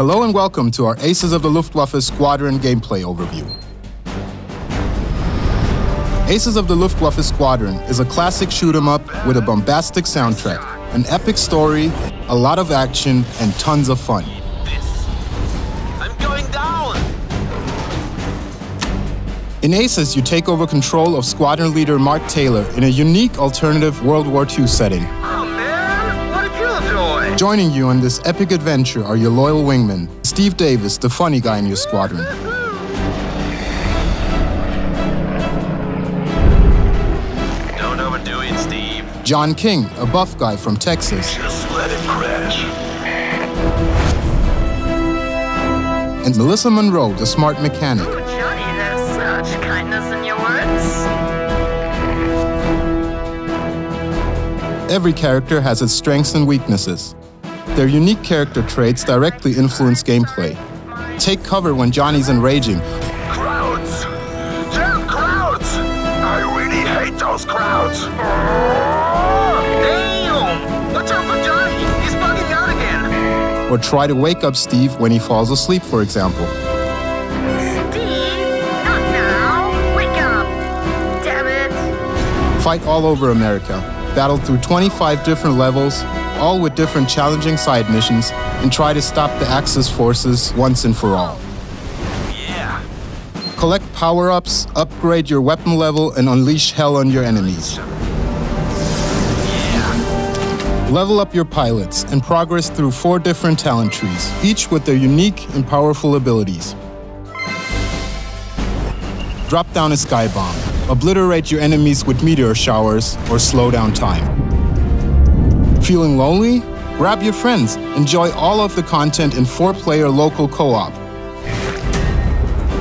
Hello and welcome to our Aces of the Luftwaffe Squadron gameplay overview. Aces of the Luftwaffe Squadron is a classic shoot 'em up with a bombastic soundtrack, an epic story, a lot of action, and tons of fun. I'm going down! In Aces, you take over control of squadron leader Mark Taylor in a unique alternative World War II setting. Killjoy! Joining you on this epic adventure are your loyal wingmen, Steve Davis, the funny guy in your squadron, Don't overdo it, Steve. John King, a buff guy from Texas, Just let it crash. and Melissa Monroe, the smart mechanic. Every character has its strengths and weaknesses. Their unique character traits directly influence gameplay. Take cover when Johnny's enraging, Crowds! Damn crowds! I really hate those crowds! Damn! Watch out for Johnny! He's bugging out again! or try to wake up Steve when he falls asleep, for example. Steve, not now. Wake up. Damn it. Fight all over America, battle through 25 different levels, all with different challenging side missions, and try to stop the Axis forces once and for all. Yeah. Collect power ups, upgrade your weapon level, and unleash hell on your enemies. Level up your pilots and progress through four different talent trees, each with their unique and powerful abilities. Drop down a sky bomb, obliterate your enemies with meteor showers, or slow down time. Feeling lonely? Grab your friends, enjoy all of the content in four player local co op.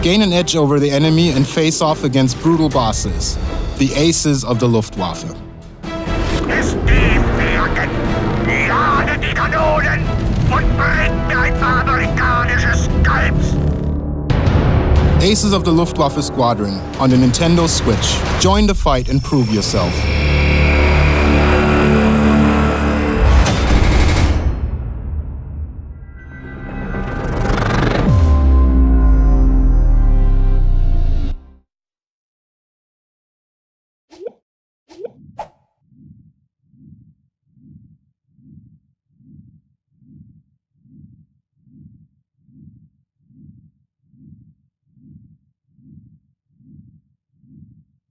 Gain an edge over the enemy and face off against brutal bosses, the aces of the Luftwaffe. Aces of the Luftwaffe Squadron on the Nintendo Switch. Join the fight and prove yourself.